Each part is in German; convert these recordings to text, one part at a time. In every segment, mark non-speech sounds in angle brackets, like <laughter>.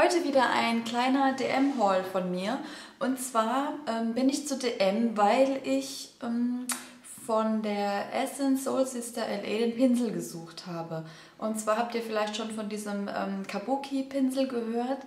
Heute wieder ein kleiner DM-Haul von mir. Und zwar ähm, bin ich zu DM, weil ich ähm, von der Essence Soul Sister LA den Pinsel gesucht habe. Und zwar habt ihr vielleicht schon von diesem ähm, Kabuki-Pinsel gehört.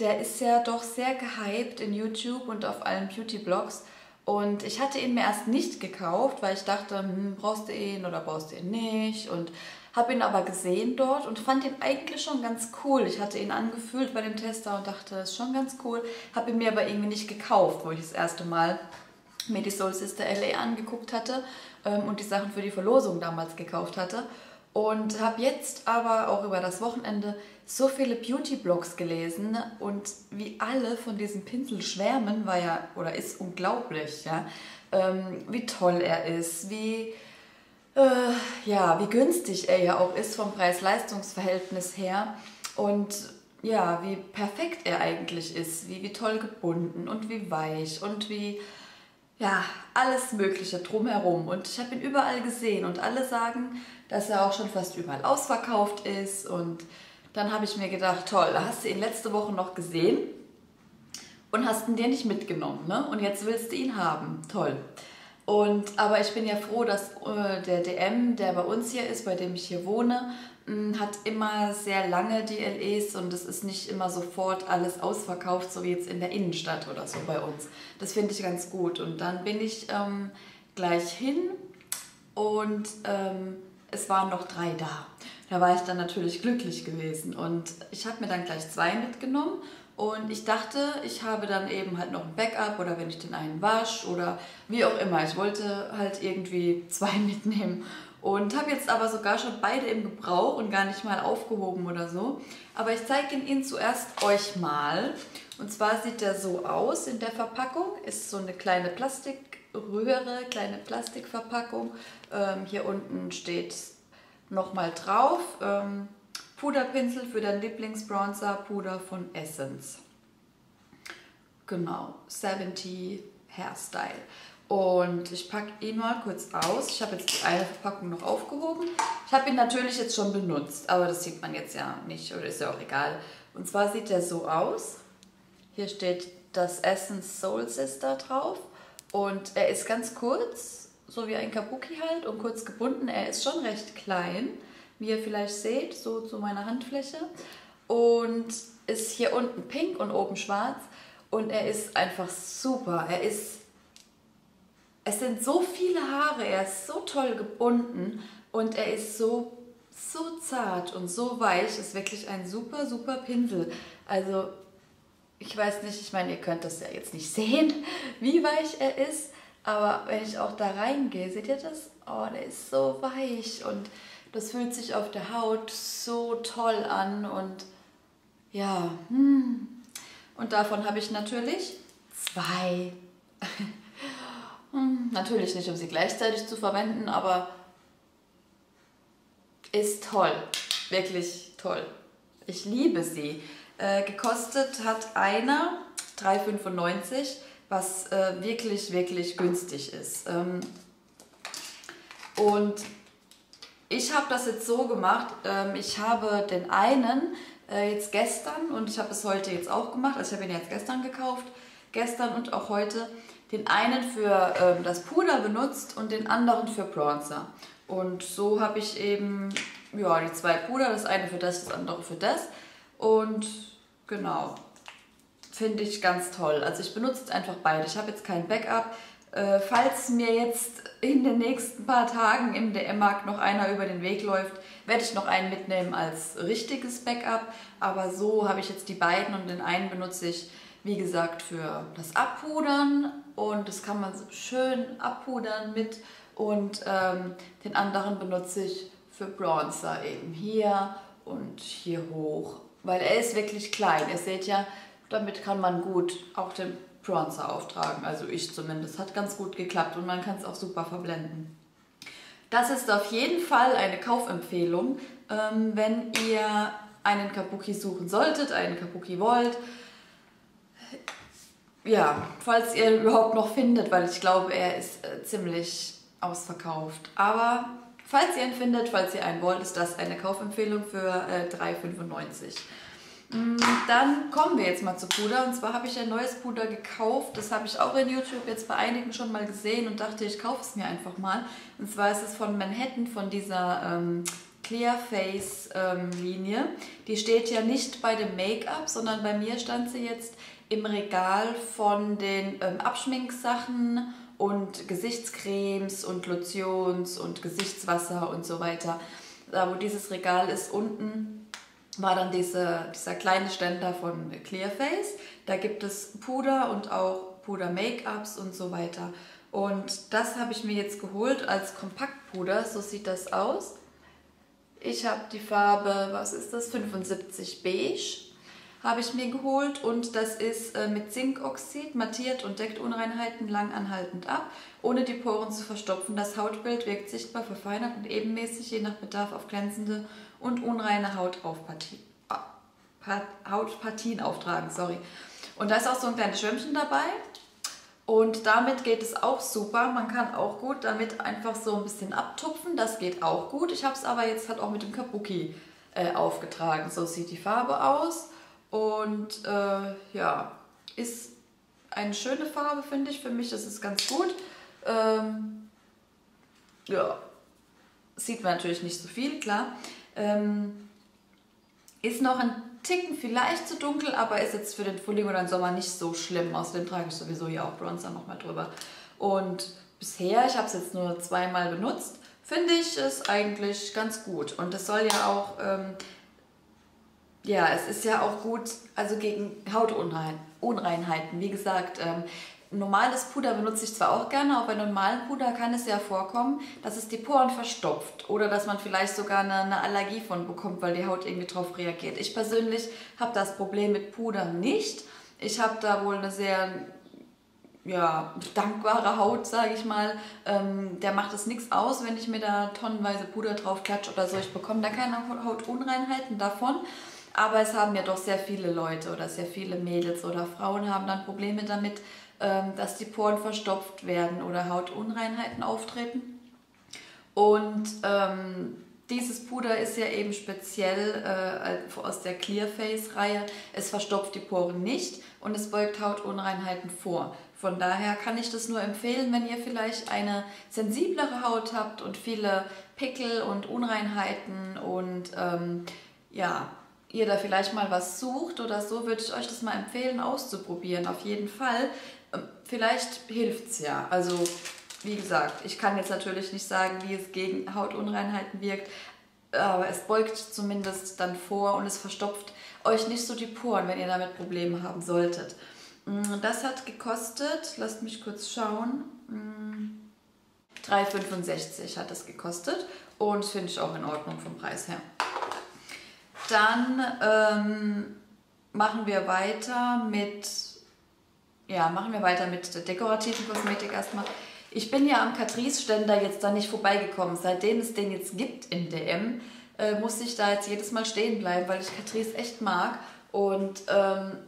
Der ist ja doch sehr gehypt in YouTube und auf allen Beauty-Blogs. Und ich hatte ihn mir erst nicht gekauft, weil ich dachte, hm, brauchst du ihn oder brauchst du ihn nicht. Und habe ihn aber gesehen dort und fand ihn eigentlich schon ganz cool. Ich hatte ihn angefühlt bei dem Tester und dachte, das ist schon ganz cool. Habe ihn mir aber irgendwie nicht gekauft, wo ich das erste Mal mir die Soul Sister LA angeguckt hatte ähm, und die Sachen für die Verlosung damals gekauft hatte. Und habe jetzt aber auch über das Wochenende so viele Beauty-Blogs gelesen und wie alle von diesem Pinsel schwärmen, war ja oder ist unglaublich, ja. Ähm, wie toll er ist, wie, äh, ja, wie günstig er ja auch ist vom Preis-Leistungs-Verhältnis her und ja, wie perfekt er eigentlich ist, wie, wie toll gebunden und wie weich und wie ja, alles Mögliche drumherum. Und ich habe ihn überall gesehen und alle sagen, dass er auch schon fast überall ausverkauft ist. Und dann habe ich mir gedacht, toll, hast du ihn letzte Woche noch gesehen und hast ihn dir nicht mitgenommen. Ne? Und jetzt willst du ihn haben. Toll. Und, aber ich bin ja froh, dass äh, der DM, der bei uns hier ist, bei dem ich hier wohne, mh, hat immer sehr lange DLEs und es ist nicht immer sofort alles ausverkauft, so wie jetzt in der Innenstadt oder so bei uns. Das finde ich ganz gut. Und dann bin ich ähm, gleich hin und ähm, es waren noch drei da. Da war ich dann natürlich glücklich gewesen und ich habe mir dann gleich zwei mitgenommen und ich dachte, ich habe dann eben halt noch ein Backup oder wenn ich den einen wasche oder wie auch immer. Ich wollte halt irgendwie <laughs> zwei mitnehmen und habe jetzt aber sogar schon beide im Gebrauch und gar nicht mal aufgehoben oder so. Aber ich zeige Ihnen zuerst euch mal. Und zwar sieht der so aus in der Verpackung. Ist so eine kleine Plastikröhre, kleine Plastikverpackung. Ähm, hier unten steht nochmal drauf. Ähm, Puderpinsel für dein Lieblingsbronzer, Puder von Essence. Genau, 70 Hairstyle. Und ich packe ihn mal kurz aus. Ich habe jetzt die eine Verpackung noch aufgehoben. Ich habe ihn natürlich jetzt schon benutzt, aber das sieht man jetzt ja nicht oder ist ja auch egal. Und zwar sieht er so aus. Hier steht das Essence Soul Sister drauf. Und er ist ganz kurz, so wie ein Kabuki halt und kurz gebunden. Er ist schon recht klein, wie ihr vielleicht seht, so zu meiner Handfläche. Und ist hier unten pink und oben schwarz. Und er ist einfach super. Er ist es sind so viele Haare, er ist so toll gebunden und er ist so, so zart und so weich. Ist wirklich ein super, super Pinsel. Also, ich weiß nicht, ich meine, ihr könnt das ja jetzt nicht sehen, <laughs> wie weich er ist. Aber wenn ich auch da reingehe, seht ihr das? Oh, der ist so weich und das fühlt sich auf der Haut so toll an und ja, hm. und davon habe ich natürlich zwei. <laughs> Hm, natürlich nicht, um sie gleichzeitig zu verwenden, aber ist toll. Wirklich toll. Ich liebe sie. Äh, gekostet hat einer 3,95, was äh, wirklich, wirklich günstig ist. Ähm, und ich habe das jetzt so gemacht, ähm, ich habe den einen äh, jetzt gestern und ich habe es heute jetzt auch gemacht, also ich habe ihn jetzt gestern gekauft, gestern und auch heute den einen für ähm, das Puder benutzt und den anderen für Bronzer. Und so habe ich eben ja, die zwei Puder, das eine für das, das andere für das. Und genau, finde ich ganz toll. Also ich benutze jetzt einfach beide. Ich habe jetzt kein Backup. Äh, falls mir jetzt in den nächsten paar Tagen im DM-Markt noch einer über den Weg läuft, werde ich noch einen mitnehmen als richtiges Backup. Aber so habe ich jetzt die beiden und den einen benutze ich wie gesagt, für das Abpudern und das kann man schön abpudern mit und ähm, den anderen benutze ich für Bronzer eben hier und hier hoch, weil er ist wirklich klein. Ihr seht ja, damit kann man gut auch den Bronzer auftragen, also ich zumindest, hat ganz gut geklappt und man kann es auch super verblenden. Das ist auf jeden Fall eine Kaufempfehlung, ähm, wenn ihr einen Kabuki suchen solltet, einen Kabuki wollt, ja, falls ihr ihn überhaupt noch findet, weil ich glaube, er ist äh, ziemlich ausverkauft. Aber falls ihr ihn findet, falls ihr einen wollt, ist das eine Kaufempfehlung für äh, 3,95. Mm, dann kommen wir jetzt mal zu Puder. Und zwar habe ich ein neues Puder gekauft. Das habe ich auch in YouTube jetzt bei einigen schon mal gesehen und dachte, ich kaufe es mir einfach mal. Und zwar ist es von Manhattan, von dieser ähm, Clear Face ähm, Linie. Die steht ja nicht bei dem Make-up, sondern bei mir stand sie jetzt im Regal von den ähm, Abschminksachen und Gesichtscremes und Lotions und Gesichtswasser und so weiter. Da wo dieses Regal ist unten war dann diese, dieser kleine Ständer von Clearface. Da gibt es Puder und auch Puder-Make-ups und so weiter. Und das habe ich mir jetzt geholt als Kompaktpuder. So sieht das aus. Ich habe die Farbe, was ist das, 75 Beige habe ich mir geholt und das ist äh, mit Zinkoxid mattiert und deckt Unreinheiten langanhaltend ab, ohne die Poren zu verstopfen. Das Hautbild wirkt sichtbar, verfeinert und ebenmäßig je nach Bedarf auf glänzende und unreine Hautaufpartie, Hautpartien auftragen. Sorry. Und da ist auch so ein kleines Schwämmchen dabei. Und damit geht es auch super. Man kann auch gut damit einfach so ein bisschen abtupfen. Das geht auch gut. Ich habe es aber jetzt halt auch mit dem Kabuki äh, aufgetragen. So sieht die Farbe aus. Und äh, ja, ist eine schöne Farbe, finde ich. Für mich das ist ganz gut. Ähm, ja, sieht man natürlich nicht so viel, klar. Ähm, ist noch ein Ticken vielleicht zu dunkel, aber ist jetzt für den Frühling oder den Sommer nicht so schlimm. Außerdem trage ich sowieso hier auch Bronzer nochmal drüber. Und bisher, ich habe es jetzt nur zweimal benutzt, finde ich es eigentlich ganz gut. Und es soll ja auch ähm, ja, es ist ja auch gut, also gegen Hautunreinheiten. Wie gesagt, ähm, normales Puder benutze ich zwar auch gerne, aber bei normalen Puder kann es ja vorkommen, dass es die Poren verstopft oder dass man vielleicht sogar eine, eine Allergie von bekommt, weil die Haut irgendwie drauf reagiert. Ich persönlich habe das Problem mit Puder nicht. Ich habe da wohl eine sehr ja, dankbare Haut, sage ich mal. Ähm, der macht es nichts aus, wenn ich mir da tonnenweise Puder drauf klatsche oder so. Ich bekomme da keine Hautunreinheiten davon. Aber es haben ja doch sehr viele Leute oder sehr viele Mädels oder Frauen haben dann Probleme damit, dass die Poren verstopft werden oder Hautunreinheiten auftreten. Und ähm, dieses Puder ist ja eben speziell äh, aus der Clearface-Reihe. Es verstopft die Poren nicht und es beugt Hautunreinheiten vor. Von daher kann ich das nur empfehlen, wenn ihr vielleicht eine sensiblere Haut habt und viele Pickel und Unreinheiten und ähm, ja, ihr da vielleicht mal was sucht oder so, würde ich euch das mal empfehlen, auszuprobieren. Auf jeden Fall. Ähm, vielleicht hilft es ja. Also, wie gesagt, ich kann jetzt natürlich nicht sagen, wie es gegen Hautunreinheiten wirkt, aber es beugt zumindest dann vor und es verstopft euch nicht so die Poren, wenn ihr damit Probleme haben solltet. Mm, das hat gekostet, lasst mich kurz schauen, 3,65 mm, hat das gekostet und finde ich auch in Ordnung vom Preis her. Dann ähm, machen wir weiter mit, ja, machen wir weiter mit der dekorativen Kosmetik erstmal. Ich bin ja am Catrice-Ständer jetzt da nicht vorbeigekommen. Seitdem es den jetzt gibt in DM, äh, muss ich da jetzt jedes Mal stehen bleiben, weil ich Catrice echt mag. Und ähm,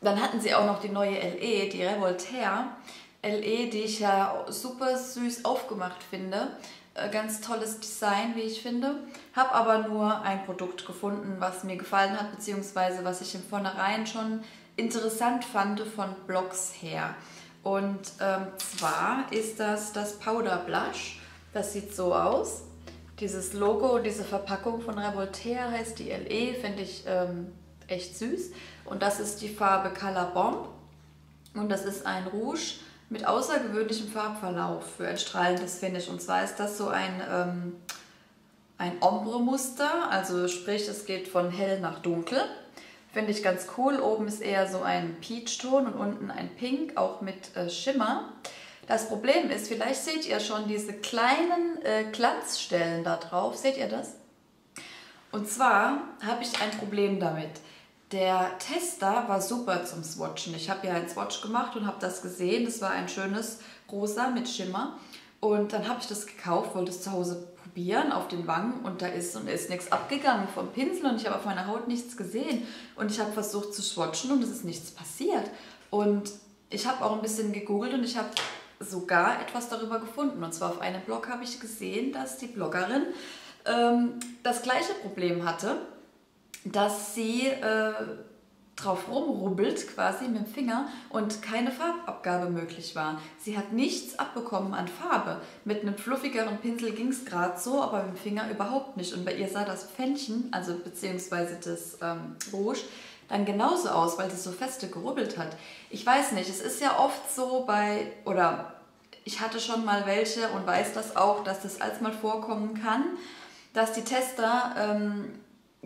dann hatten sie auch noch die neue LE, die Revoltaire. LE, die ich ja super süß aufgemacht finde. Äh, ganz tolles Design, wie ich finde. Habe aber nur ein Produkt gefunden, was mir gefallen hat, beziehungsweise was ich im Vornherein schon interessant fand von Blogs her. Und ähm, zwar ist das das Powder Blush. Das sieht so aus. Dieses Logo, diese Verpackung von Revoltaire heißt die LE, finde ich ähm, echt süß. Und das ist die Farbe Color Bomb. Und das ist ein Rouge mit außergewöhnlichem Farbverlauf für ein strahlendes Finish. Und zwar ist das so ein, ähm, ein Ombre-Muster, also sprich es geht von hell nach dunkel. Finde ich ganz cool. Oben ist eher so ein Peach-Ton und unten ein Pink, auch mit äh, Schimmer. Das Problem ist, vielleicht seht ihr schon diese kleinen äh, Glanzstellen da drauf. Seht ihr das? Und zwar habe ich ein Problem damit. Der Tester war super zum Swatchen. Ich habe ja ein Swatch gemacht und habe das gesehen. Das war ein schönes Rosa mit Schimmer. Und dann habe ich das gekauft, wollte es zu Hause probieren auf den Wangen und da ist und ist nichts abgegangen vom Pinsel und ich habe auf meiner Haut nichts gesehen. Und ich habe versucht zu swatchen und es ist nichts passiert. Und ich habe auch ein bisschen gegoogelt und ich habe sogar etwas darüber gefunden. Und zwar auf einem Blog habe ich gesehen, dass die Bloggerin ähm, das gleiche Problem hatte dass sie äh, drauf rumrubbelt quasi mit dem Finger und keine Farbabgabe möglich war. Sie hat nichts abbekommen an Farbe. Mit einem fluffigeren Pinsel ging es gerade so, aber mit dem Finger überhaupt nicht. Und bei ihr sah das Pfännchen, also beziehungsweise das ähm, Rouge, dann genauso aus, weil sie so feste gerubbelt hat. Ich weiß nicht, es ist ja oft so bei, oder ich hatte schon mal welche und weiß das auch, dass das als mal vorkommen kann, dass die Tester ähm,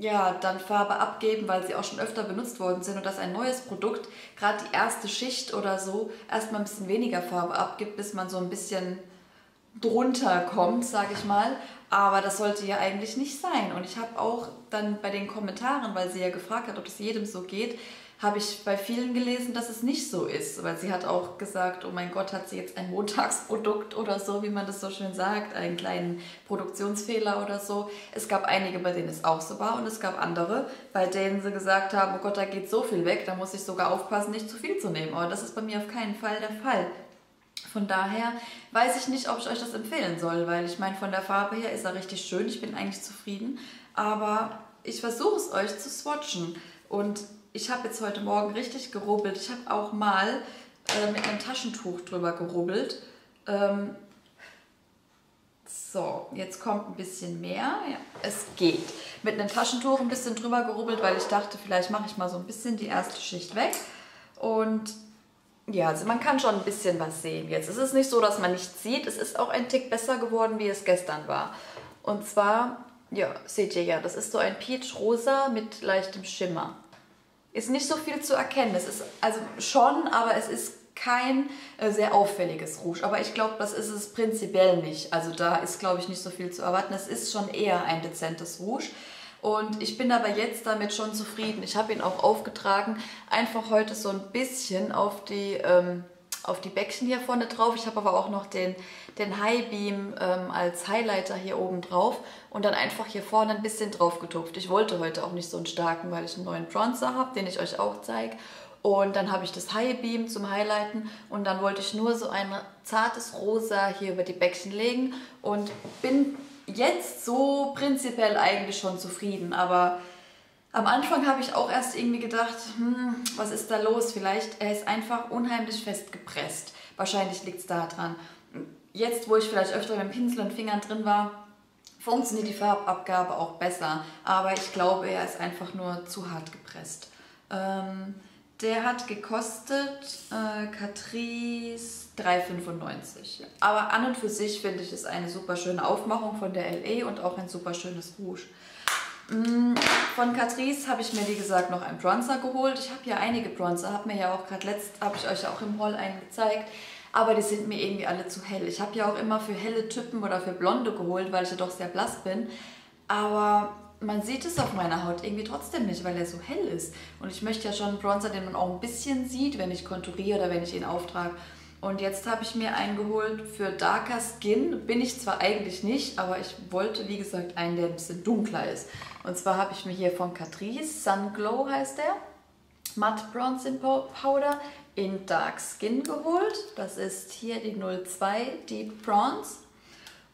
ja, dann Farbe abgeben, weil sie auch schon öfter benutzt worden sind und dass ein neues Produkt, gerade die erste Schicht oder so, erstmal ein bisschen weniger Farbe abgibt, bis man so ein bisschen drunter kommt, sage ich mal. Aber das sollte ja eigentlich nicht sein. Und ich habe auch dann bei den Kommentaren, weil sie ja gefragt hat, ob es jedem so geht, habe ich bei vielen gelesen, dass es nicht so ist. Weil sie hat auch gesagt, oh mein Gott, hat sie jetzt ein Montagsprodukt oder so, wie man das so schön sagt, einen kleinen Produktionsfehler oder so. Es gab einige, bei denen es auch so war und es gab andere, bei denen sie gesagt haben, oh Gott, da geht so viel weg, da muss ich sogar aufpassen, nicht zu viel zu nehmen. Aber das ist bei mir auf keinen Fall der Fall. Von daher weiß ich nicht, ob ich euch das empfehlen soll, weil ich meine, von der Farbe her ist er richtig schön. Ich bin eigentlich zufrieden. Aber ich versuche es euch zu swatchen. Und ich habe jetzt heute Morgen richtig gerubbelt. Ich habe auch mal äh, mit einem Taschentuch drüber gerubbelt. Ähm, so, jetzt kommt ein bisschen mehr. Ja, es geht. Mit einem Taschentuch ein bisschen drüber gerubbelt, weil ich dachte, vielleicht mache ich mal so ein bisschen die erste Schicht weg. Und ja, also man kann schon ein bisschen was sehen jetzt. Es ist nicht so, dass man nichts sieht. Es ist auch ein Tick besser geworden, wie es gestern war. Und zwar, ja, seht ihr ja, das ist so ein Peach-Rosa mit leichtem Schimmer ist nicht so viel zu erkennen. Es ist also schon, aber es ist kein äh, sehr auffälliges Rouge. Aber ich glaube, das ist es prinzipiell nicht. Also da ist, glaube ich, nicht so viel zu erwarten. Es ist schon eher ein dezentes Rouge. Und ich bin aber jetzt damit schon zufrieden. Ich habe ihn auch aufgetragen, einfach heute so ein bisschen auf die... Ähm, auf die Bäckchen hier vorne drauf. Ich habe aber auch noch den, den High Beam ähm, als Highlighter hier oben drauf und dann einfach hier vorne ein bisschen drauf getupft. Ich wollte heute auch nicht so einen starken, weil ich einen neuen Bronzer habe, den ich euch auch zeige. Und dann habe ich das High Beam zum Highlighten und dann wollte ich nur so ein zartes Rosa hier über die Bäckchen legen und bin jetzt so prinzipiell eigentlich schon zufrieden, aber am Anfang habe ich auch erst irgendwie gedacht, hm, was ist da los? Vielleicht, er ist einfach unheimlich festgepresst. Wahrscheinlich liegt es daran. Jetzt, wo ich vielleicht öfter mit Pinsel und Fingern drin war, funktioniert die Farbabgabe auch besser. Aber ich glaube, er ist einfach nur zu hart gepresst. Ähm, der hat gekostet äh, Catrice 3,95. Aber an und für sich finde ich es eine super schöne Aufmachung von der LE und auch ein super schönes Rouge. Mm, von Catrice habe ich mir, wie gesagt, noch einen Bronzer geholt. Ich habe ja einige Bronzer, habe mir ja auch gerade letzt, habe ich euch auch im Haul einen gezeigt. Aber die sind mir irgendwie alle zu hell. Ich habe ja auch immer für helle Typen oder für Blonde geholt, weil ich ja doch sehr blass bin. Aber man sieht es auf meiner Haut irgendwie trotzdem nicht, weil er so hell ist. Und ich möchte ja schon einen Bronzer, den man auch ein bisschen sieht, wenn ich konturiere oder wenn ich ihn auftrage. Und jetzt habe ich mir einen geholt für Darker Skin. Bin ich zwar eigentlich nicht, aber ich wollte, wie gesagt, einen, der ein bisschen dunkler ist. Und zwar habe ich mir hier von Catrice, Sun Glow heißt der, Matte Bronzing Powder in Dark Skin geholt. Das ist hier die 02 Deep Bronze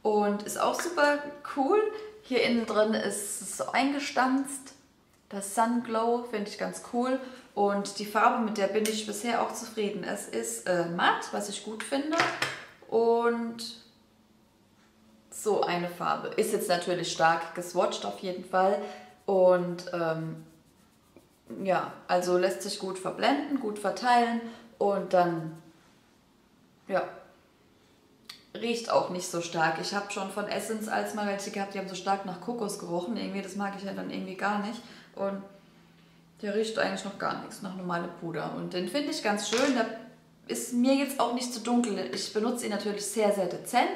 und ist auch super cool. Hier innen drin ist es so eingestanzt. Das Sun Glow finde ich ganz cool und die Farbe, mit der bin ich bisher auch zufrieden. Es ist äh, matt, was ich gut finde und so eine Farbe. Ist jetzt natürlich stark geswatcht auf jeden Fall. Und ähm, ja, also lässt sich gut verblenden, gut verteilen und dann, ja, riecht auch nicht so stark. Ich habe schon von Essence als mal welche gehabt, die haben so stark nach Kokos gerochen. Irgendwie, das mag ich ja dann irgendwie gar nicht. Und der riecht eigentlich noch gar nichts, nach normale Puder. Und den finde ich ganz schön. Der ist mir jetzt auch nicht zu so dunkel. Ich benutze ihn natürlich sehr, sehr dezent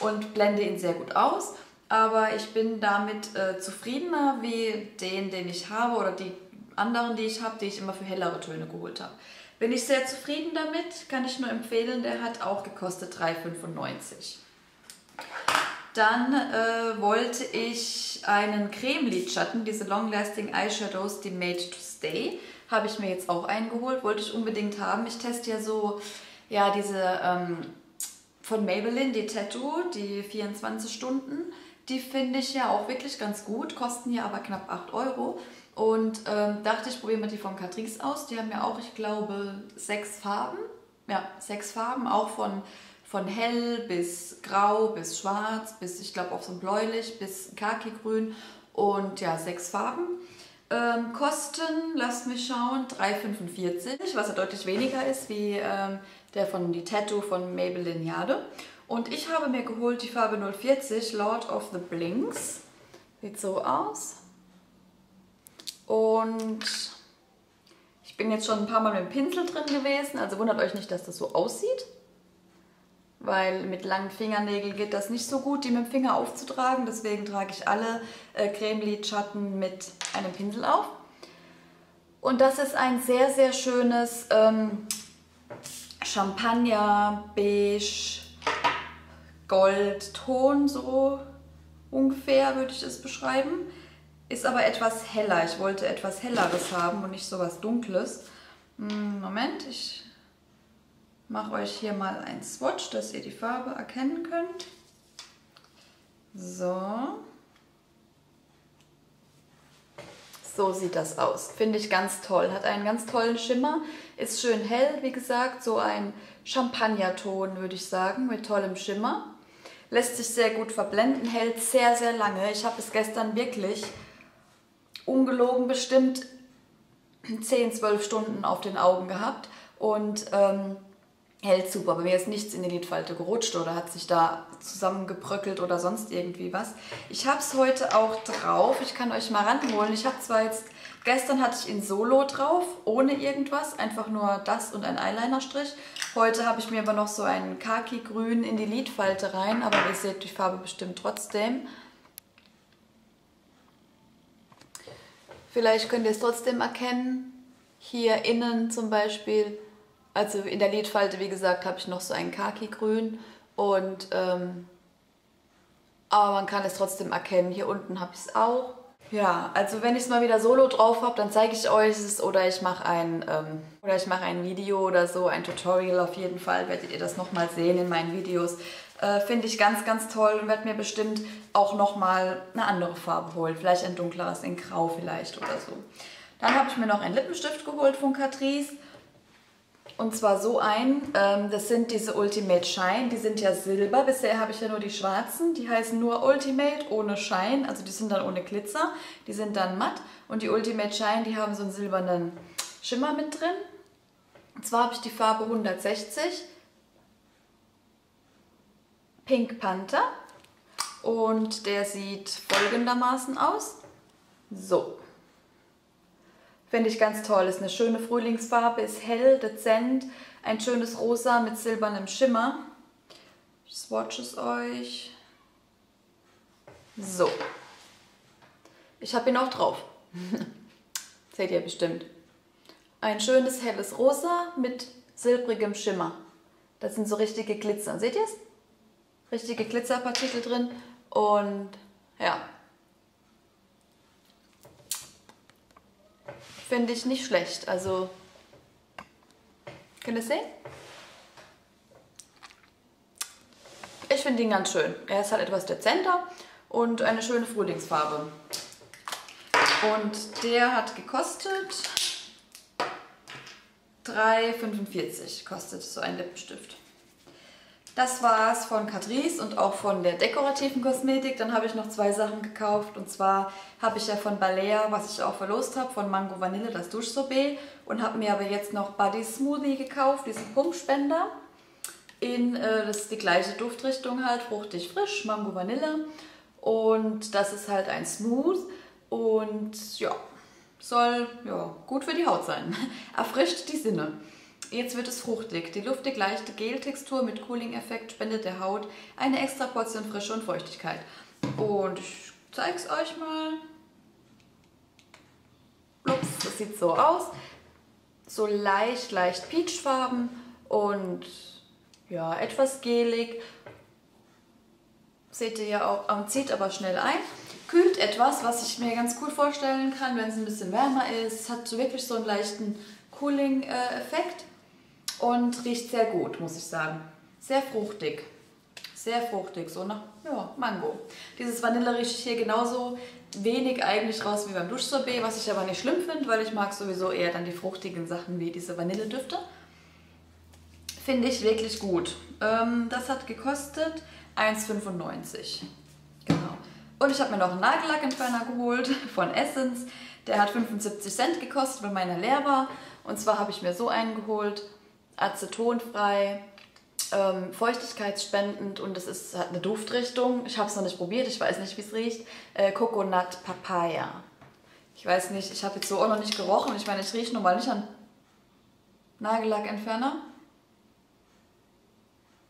und blende ihn sehr gut aus. Aber ich bin damit äh, zufriedener wie den, den ich habe oder die anderen, die ich habe, die ich immer für hellere Töne geholt habe. Bin ich sehr zufrieden damit, kann ich nur empfehlen. Der hat auch gekostet 3,95. Dann äh, wollte ich einen Cremelidschatten, diese Long Lasting Eyeshadows, die Made to Stay, habe ich mir jetzt auch eingeholt, wollte ich unbedingt haben. Ich teste ja so, ja, diese ähm, von Maybelline, die Tattoo, die 24 Stunden. Die finde ich ja auch wirklich ganz gut, kosten ja aber knapp 8 Euro. Und ähm, dachte ich, probiere mal die von Catrice aus. Die haben ja auch, ich glaube, sechs Farben. Ja, sechs Farben, auch von, von hell bis grau bis schwarz, bis ich glaube auch so bläulich, bis kaki-grün. Und ja, sechs Farben. Ähm, kosten, lasst mich schauen, 3,45, was ja deutlich weniger ist wie ähm, der von die Tattoo von Maybelline Jade. Und ich habe mir geholt die Farbe 040, Lord of the Blinks. Sieht so aus. Und ich bin jetzt schon ein paar Mal mit dem Pinsel drin gewesen, also wundert euch nicht, dass das so aussieht. Weil mit langen Fingernägeln geht das nicht so gut, die mit dem Finger aufzutragen. Deswegen trage ich alle äh, Cremelidschatten mit einem Pinsel auf. Und das ist ein sehr, sehr schönes ähm, Champagner, Beige, Goldton, so ungefähr würde ich es beschreiben. Ist aber etwas heller. Ich wollte etwas helleres haben und nicht so was Dunkles. Hm, Moment, ich mache euch hier mal ein Swatch, dass ihr die Farbe erkennen könnt. So. So sieht das aus. Finde ich ganz toll. Hat einen ganz tollen Schimmer. Ist schön hell, wie gesagt. So ein Champagnerton, würde ich sagen, mit tollem Schimmer. Lässt sich sehr gut verblenden, hält sehr, sehr lange. Ich habe es gestern wirklich ungelogen bestimmt 10, 12 Stunden auf den Augen gehabt und ähm, hält super. Bei mir ist nichts in die Lidfalte gerutscht oder hat sich da zusammengebröckelt oder sonst irgendwie was. Ich habe es heute auch drauf. Ich kann euch mal ranholen. Ich habe zwar jetzt, gestern hatte ich in Solo drauf, ohne irgendwas, einfach nur das und ein Eyelinerstrich. Heute habe ich mir aber noch so einen Khaki-Grün in die Lidfalte rein, aber ihr seht die Farbe bestimmt trotzdem. Vielleicht könnt ihr es trotzdem erkennen. Hier innen zum Beispiel, also in der Lidfalte, wie gesagt, habe ich noch so ein Khaki-Grün. Und, ähm, aber man kann es trotzdem erkennen. Hier unten habe ich es auch. Ja, also wenn ich es mal wieder solo drauf habe, dann zeige ich euch es oder ich mache ein, ähm, mache ein Video oder so, ein Tutorial auf jeden Fall, werdet ihr das nochmal sehen in meinen Videos. Äh, Finde ich ganz, ganz toll und werde mir bestimmt auch nochmal eine andere Farbe holen. Vielleicht ein dunkleres in Grau vielleicht oder so. Dann habe ich mir noch einen Lippenstift geholt von Catrice. Und zwar so ein, ähm, das sind diese Ultimate Shine, die sind ja silber. Bisher habe ich ja nur die schwarzen, die heißen nur Ultimate ohne Shine, also die sind dann ohne Glitzer, die sind dann matt. Und die Ultimate Shine, die haben so einen silbernen Schimmer mit drin. Und zwar habe ich die Farbe 160 Pink Panther und der sieht folgendermaßen aus. So. Finde ich ganz toll. Ist eine schöne Frühlingsfarbe, ist hell, dezent, ein schönes Rosa mit silbernem Schimmer. Ich swatch es euch. So. Ich habe ihn auch drauf. <laughs> Seht ihr bestimmt. Ein schönes helles Rosa mit silbrigem Schimmer. Das sind so richtige Glitzer. Seht ihr es? richtige Glitzerpartikel drin und ja. Finde ich nicht schlecht. Also, könnt ihr sehen? Ich finde ihn ganz schön. Er ist halt etwas dezenter und eine schöne Frühlingsfarbe. Und der hat gekostet 3,45 kostet so ein Lippenstift. Das war es von Catrice und auch von der dekorativen Kosmetik. Dann habe ich noch zwei Sachen gekauft und zwar habe ich ja von Balea, was ich auch verlost habe, von Mango Vanille das Duschsorbet und habe mir aber jetzt noch Body Smoothie gekauft, diesen Pumpspender. In, äh, das ist die gleiche Duftrichtung halt, fruchtig frisch, Mango Vanille und das ist halt ein Smooth und ja, soll ja, gut für die Haut sein. <laughs> Erfrischt die Sinne. Jetzt wird es fruchtig. Die luftig leichte Geltextur mit Cooling-Effekt spendet der Haut eine extra Portion Frische und Feuchtigkeit. Und ich zeige es euch mal. Ups, das sieht so aus. So leicht, leicht peachfarben und ja, etwas gelig. Seht ihr ja auch, zieht aber schnell ein. Kühlt etwas, was ich mir ganz cool vorstellen kann, wenn es ein bisschen wärmer ist. Hat so wirklich so einen leichten Cooling-Effekt und riecht sehr gut, muss ich sagen. Sehr fruchtig. Sehr fruchtig, so nach ja, Mango. Dieses Vanille rieche ich hier genauso wenig eigentlich raus wie beim Duschsorbet, was ich aber nicht schlimm finde, weil ich mag sowieso eher dann die fruchtigen Sachen wie diese Vanilledüfte. Finde ich wirklich gut. Ähm, das hat gekostet 1,95. Genau. Und ich habe mir noch einen Nagellackentferner geholt von Essence. Der hat 75 Cent gekostet, weil meiner leer war. Und zwar habe ich mir so einen geholt, acetonfrei, ähm, feuchtigkeitsspendend und es ist, hat eine Duftrichtung. Ich habe es noch nicht probiert, ich weiß nicht, wie es riecht. Äh, Coconut Papaya. Ich weiß nicht, ich habe jetzt so auch noch nicht gerochen. Ich meine, ich rieche normal nicht an Nagellackentferner.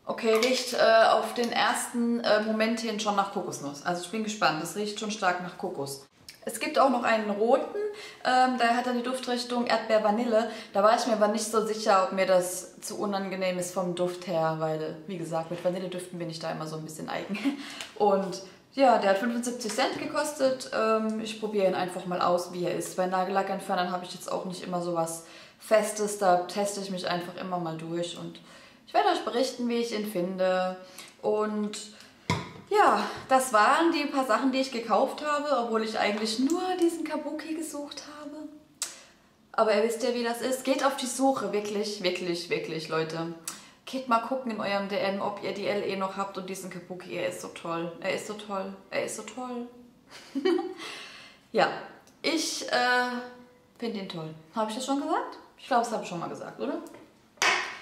Okay, riecht äh, auf den ersten äh, Moment hin schon nach Kokosnuss. Also ich bin gespannt, das riecht schon stark nach Kokos. Es gibt auch noch einen roten, ähm, der hat dann die Duftrichtung Erdbeer-Vanille. Da war ich mir aber nicht so sicher, ob mir das zu unangenehm ist vom Duft her, weil, wie gesagt, mit Vanilledüften bin ich da immer so ein bisschen eigen. <laughs> Und ja, der hat 75 Cent gekostet. Ähm, ich probiere ihn einfach mal aus, wie er ist. Bei Nagellackentfernern habe ich jetzt auch nicht immer so was Festes, da teste ich mich einfach immer mal durch und ich werde euch berichten, wie ich ihn finde. Und ja, das waren die paar Sachen, die ich gekauft habe, obwohl ich eigentlich nur diesen Kabuki gesucht habe. Aber ihr wisst ja, wie das ist. Geht auf die Suche, wirklich, wirklich, wirklich, Leute. Geht mal gucken in eurem DM, ob ihr die LE noch habt und diesen Kabuki. Er ist so toll. Er ist so toll. Er ist so toll. <laughs> ja, ich äh, finde ihn toll. Habe ich das schon gesagt? Ich glaube, das habe ich schon mal gesagt, oder?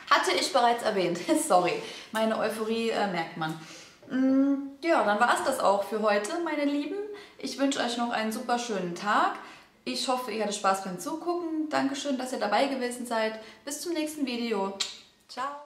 Hatte ich bereits erwähnt. <laughs> Sorry, meine Euphorie äh, merkt man. Mm, ja, dann war es das auch für heute, meine Lieben. Ich wünsche euch noch einen super schönen Tag. Ich hoffe, ihr hattet Spaß beim Zugucken. Dankeschön, dass ihr dabei gewesen seid. Bis zum nächsten Video. Ciao.